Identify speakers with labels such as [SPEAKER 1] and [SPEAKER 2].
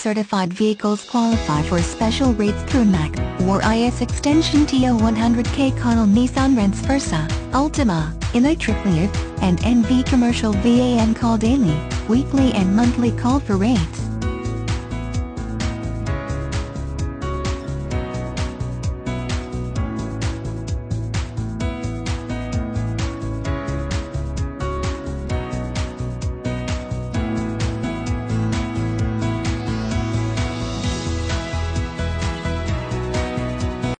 [SPEAKER 1] certified vehicles qualify for special rates through MAC or IS extension TO100K Connell Nissan rents Versa, Altima, Electric Leaf, and NV Commercial VAN call daily, weekly and monthly call for rates.